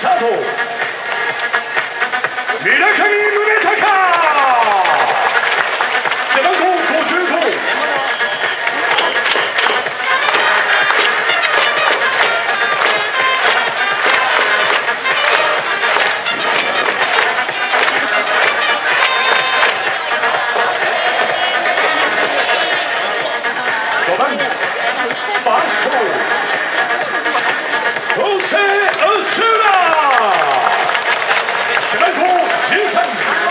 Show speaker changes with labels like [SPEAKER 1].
[SPEAKER 1] 佐藤村上宗隆。背番号555番ファースト。13年